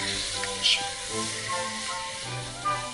Thank you.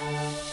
Música